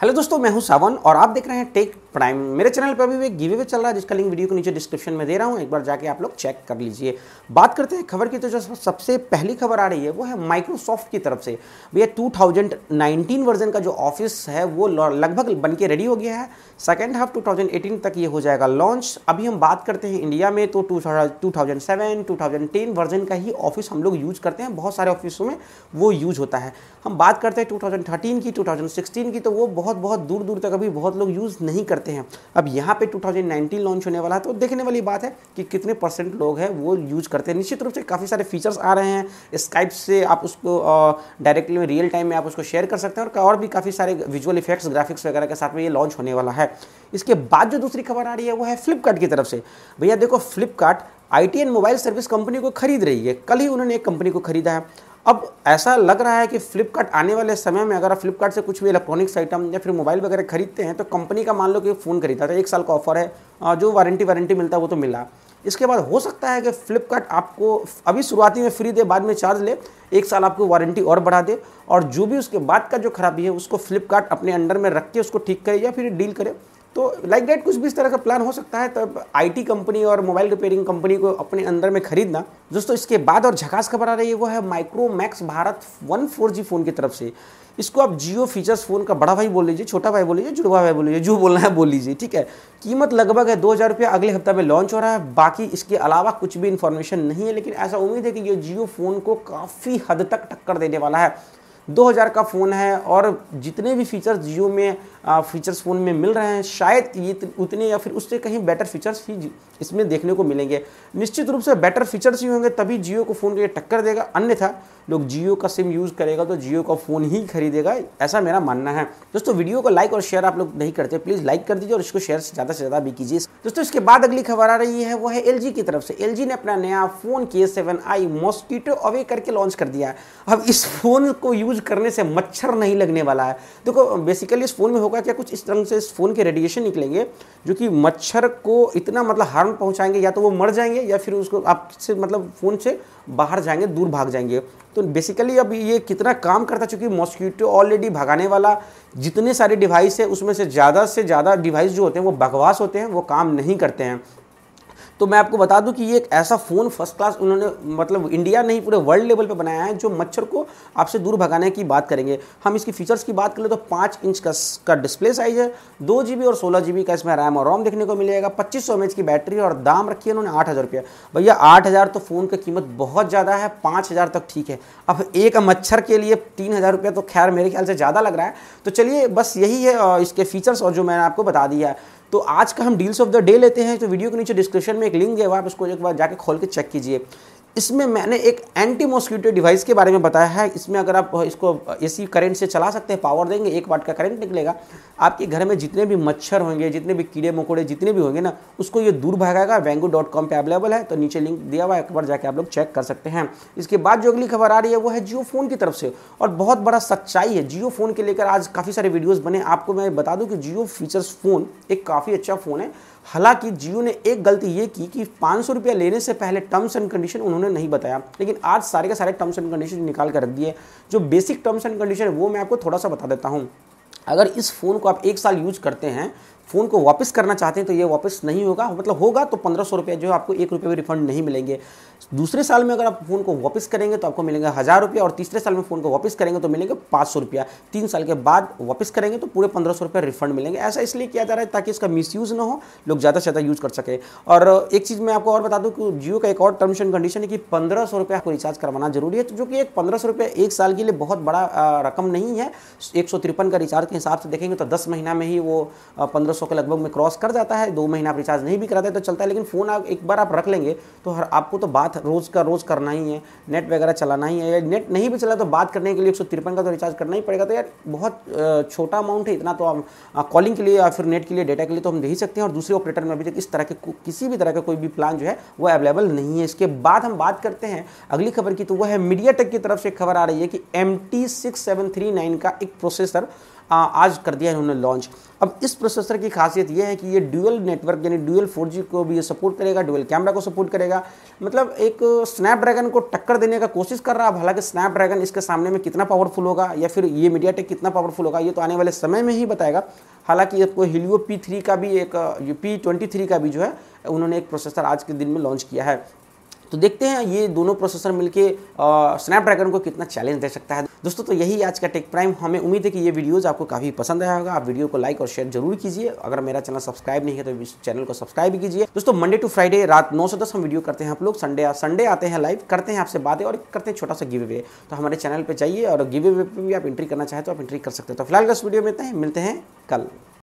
Hello दोस्तों मैं हूँ सावन और आप देख रहे हैं टेक प्राइम मेरे चैनल पर अभी एक गिवे चल रहा है, जिसका लिंक वीडियो के नीचे डिस्क्रिप्शन में दे रहा हूँ। एक बार जाके आप लोग चेक कर लीजिए। बात करते हैं खबर की तो जो सबसे पहली खबर आ रही है, वो है माइक्रोसॉफ्ट की तरफ़ से। भैया 2019 वर्जन का जो ऑफ़िस है, वो लगभग बन के रेडी हो गया है। सेकेंड हाफ़ 2018 तक ये हो जाएगा लॉन्च अभी हम बात करते हैं इंडिया में तो टू थाउज़ेंड वर्जन का ही ऑफ़िस हम लोग यूज़ करते हैं। बहुत सारे ऑफिसों में वो यूज़ होता है। हम बात करते हैं टू की टू की तो वो बहुत बहुत दूर दूर तक अभी बहुत लोग यूज़ नहीं करते हैं। अब यहाँ पे 2019 लॉन्च होने वाला है तो देखने वाली बात है कि कितने परसेंट लोग हैं वो यूज़ करते हैं। निश्चित रूप से काफ़ी सारे फीचर्स आ रहे हैं। स्काइप से आप उसको डायरेक्टली में रियल टाइम में आप उसको शेयर कर सकते हैं और और भी काफ़ी सारे विजुअल इफेक्ट्स ग्राफिक्स वगैरह के साथ में ये लॉन्च होने वाला है। इसके बाद जो दूसरी खबर आ रही है वो है फ्लिपकार्ट की तरफ़ से। भैया देखो Flipkart I and mobile service company को खरीद रही है। कल ही उन्होंने एक कंपनी को खरीदा है। अब ऐसा लग रहा है कि फ्लिपकार्ट आने वाले समय में अगर आप फ्लिपकार्ट से कुछ भी इलेक्ट्रॉनिक्स आइटम या फिर मोबाइल वगैरह खरीदते हैं तो कंपनी का मान लो कि फ़ोन खरीदा था, एक साल का ऑफ़र है जो वारंटी वारंटी मिलता है वो तो मिला। इसके बाद हो सकता है कि फ्लिपकार्ट आपको अभी शुरुआती में फ्री दे, बाद में चार्ज ले, एक साल आपको वारंटी और बढ़ा दे, और जो भी उसके बाद का जो खराबी है, उसको फ्लिपकार्ट अपने अंडर में रख के उसको ठीक करे या फिर डील करे। तो लाइक like डेट कुछ भी इस तरह का प्लान हो सकता है, तब आईटी कंपनी और मोबाइल रिपेयरिंग कंपनी को अपने अंदर में खरीदना। दोस्तों, इसके बाद और झकास खबर आ रही है, वो है Micromax Bharat one four G phone की तरफ़ से। इसको आप जियो फीचर्स फ़ोन का बड़ा भाई बोल लीजिए, छोटा भाई बोल लीजिए, जुड़वा भाई बोल लीजिए, जो बोलना है बोल लीजिए, ठीक है? कीमत लगभग है दो हज़ार रुपया, अगले हफ़्ते में लॉन्च हो रहा है। बाकी इसके अलावा कुछ भी इन्फॉर्मेशन नहीं है, लेकिन ऐसा उम्मीद है कि ये जियो फ़ोन को काफ़ी हद तक टक्कर देने वाला है। 2000 का फ़ोन है और जितने भी फीचर्स जियो में फीचर्स फ़ोन में मिल रहे हैं, शायद ये उतने या फिर उससे कहीं बेटर फीचर्स ही इसमें देखने को मिलेंगे। निश्चित रूप से बेटर फीचर्स ही होंगे, तभी जियो को फ़ोन के लिए टक्कर देगा। अन्यथा, लोग जियो का सिम यूज़ करेगा तो जियो का फ़ोन ही खरीदेगा, ऐसा मेरा मानना है। दोस्तों वीडियो को लाइक और शेयर आप लोग नहीं करते प्लीज़ लाइक कर दीजिए और इसको शेयर ज़्यादा से ज़्यादा भी कीजिए। दोस्तों, इसके बाद अगली खबर आ रही है, वो है LG की तरफ़ से। LG ने अपना नया फ़ोन के सेवन आई मॉस्किटो अवे करके लॉन्च कर दिया है। अब इस फ़ोन को यूज़ करने से मच्छर नहीं लगने वाला है। देखो बेसिकली इस फ़ोन में होगा क्या, कुछ इस तरह से इस फ़ोन के रेडिएशन निकलेंगे, जो कि मच्छर को इतना मतलब हार्म पहुंचाएँगे, या तो वो मर जाएँगे, या फिर उसको आपसे मतलब फ़ोन से बाहर जाएँगे, दूर भाग जाएँगे। तो बेसिकली अब ये कितना काम करता चूँकि मॉस्किटो ऑलरेडी भगाने वाला, जितने सारे डिवाइस है, उसमें से ज़्यादा से ज़्यादा डिवाइस जो होते हैं, वो बकवास होते हैं, वो काम नहीं करते हैं। तो मैं आपको बता दूँ कि ये एक ऐसा फ़ोन फ़र्स्ट क्लास उन्होंने मतलब इंडिया नहीं, पूरे वर्ल्ड लेवल पे बनाया है, जो मच्छर को आपसे दूर भगाने की बात करेंगे। हम इसकी फीचर्स की बात करें तो पाँच इंच का का डिस्प्ले साइज़ है, दो जीबी और सोलह जीबी का इसमें रैम और रोम देखने को मिलेगा, पच्चीस सौ की बैटरी और दाम रखी है उन्होंने आठ हज़ार भैया, आठ हज़ार तो फ़ोन की कीमत बहुत ज़्यादा है, पाँच हज़ार तक ठीक है। अब एक मच्छर के लिए तीन हज़ार रुपया तो खैर मेरे ख्याल से ज़्यादा लग रहा है। तो चलिए, बस यही है इसके फीचर्स और जो मैंने आपको बता दिया है। तो आज का हम डील्स ऑफ़ द डे लेते हैं तो वीडियो के नीचे डिस्क्रिप्शन में एक लिंक है, वहाँ आप उसको एक बार जाके खोल के चेक कीजिए। इसमें मैंने एक एंटी मॉस्किटो डिवाइस के बारे में बताया है। इसमें अगर आप इसको एसी करंट से चला सकते हैं पावर देंगे, एक वाट का करंट निकलेगा। आपके घर में जितने भी मच्छर होंगे, जितने भी कीड़े मकोड़े जितने भी होंगे ना, उसको ये दूर भागेगा वेंगो डॉट कॉम पर अवेलेबल है तो नीचे लिंक दिया हुआ है, एक बार जाके आप लोग चेक कर सकते हैं। इसके बाद जो अगली खबर आ रही है, वो है जियो फ़ोन की तरफ़ से। और बहुत बड़ा सच्चाई है, जियो फ़ोन के लेकर आज काफ़ी सारे वीडियोज़ बने। आपको मैं बता दूँ कि जियो फीचर्स फ़ोन एक काफ़ी अच्छा फ़ोन है। हालाँकि जियो ने एक गलती ये की कि पाँच सौ रुपया लेने से पहले टर्म्स एंड कंडीशन उन्होंने नहीं बताया। लेकिन आज सारे के सारे टर्म्स एंड कंडीशन निकाल कर रख दिए। जो बेसिक टर्म्स एंड कंडीशन है, वो मैं आपको थोड़ा सा बता देता हूँ। अगर इस फ़ोन को आप एक साल यूज़ करते हैं फ़ोन को वापस करना चाहते हैं तो ये वापस नहीं होगा। मतलब होगा तो पंद्रह सौ रुपये जो है आपको एक रुपये भी रिफंड नहीं मिलेंगे। दूसरे साल में अगर आप फ़ोन को वापस करेंगे तो आपको मिलेंगे हज़ार रुपया और तीसरे साल में फ़ोन को वापस करेंगे तो मिलेंगे पाँच सौ रुपया। तीन साल के बाद वापस करेंगे तो पूरे पंद्रह सौ रुपये रिफंड मिलेंगे। ऐसा इसलिए किया जा रहा है ताकि इसका मिसयूज़ ना हो, लोग ज़्यादा से ज़्यादा यूज़ कर सके। और एक चीज़ मैं आपको और बता दूँ कि जियो का एक और टर्म्स एंड कंडीशन है कि पंद्रह सौ रुपया आपको रिचार्ज करवाना ज़रूरी है, जो कि एक पंद्रह सौ रुपये एक साल के लिए बहुत बड़ा रकम नहीं है। एक सौ तिरपन का रिचार्ज के हिसाब से देखेंगे तो दस महीना में ही वो पंद्रह के लगभग में क्रॉस कर जाता है, दो महीना आप रिचार्ज नहीं भी कराते तो चलता है, लेकिन फ़ोन आप एक बार आप रख लेंगे तो हर, आपको तो बात रोज़ का रोज़ करना ही है नेट वगैरह चलाना ही है, या नेट नहीं भी चला तो बात करने के लिए एक का तो रिचार्ज करना ही पड़ेगा तो यार बहुत छोटा अमाउंट है, इतना तो हम कॉलिंग के लिए या फिर नेट के लिए डेटा के लिए तो हम दे ही सकते हैं, और दूसरे ऑपरेटर में अभी तक इस तरह के किसी भी तरह का कोई भी प्लान जो है वो अवेलेबल नहीं है। इसके बाद हम बात करते हैं अगली खबर की तो वह है मीडिया की तरफ़ से खबर आ रही है कि एम का एक प्रोसेसर आज कर दिया इन्होंने लॉन्च अब इस प्रोसेसर की खासियत यह है कि ये ड्यूअल नेटवर्क यानी ड्यूअल 4G को भी ये सपोर्ट करेगा ड्यूअल कैमरा को सपोर्ट करेगा। मतलब एक स्नैपड्रैगन को टक्कर देने का कोशिश कर रहा है हालाँकि स्नैपड्रैगन इसके सामने में कितना पावरफुल होगा, या फिर ये मीडिया टेक कितना पावरफुल होगा, ये तो आने वाले समय में ही बताएगा। हालाँकि आपको हिलियो पी का भी एक पी का भी जो है, उन्होंने एक प्रोसेसर आज के दिन में लॉन्च किया है। तो देखते हैं ये दोनों प्रोसेसर मिलके स्नैपड्रैगन को कितना चैलेंज दे सकता है। दोस्तों तो यही आज का टेक प्राइम हमें उम्मीद है कि ये वीडियोस आपको काफ़ी पसंद आया होगा। आप वीडियो को लाइक और शेयर ज़रूर कीजिए। अगर मेरा चैनल सब्सक्राइब नहीं है तो इस चैनल को सब्सक्राइब भी कीजिए। दोस्तों मंडे टू फ्राइडे रात नौ से दस हम वीडियो करते हैं आप लोग। संडे संडे आते हैं लाइव करते हैं आपसे बातें और करते हैं छोटा सा गिव अवे तो हमारे चैनल पर जाइए और गिव अवे पर भी आप एंट्री करना चाहें तो आप एंट्री कर सकते हैं। तो फ़िलहाल इस वीडियो में मिलते हैं कल।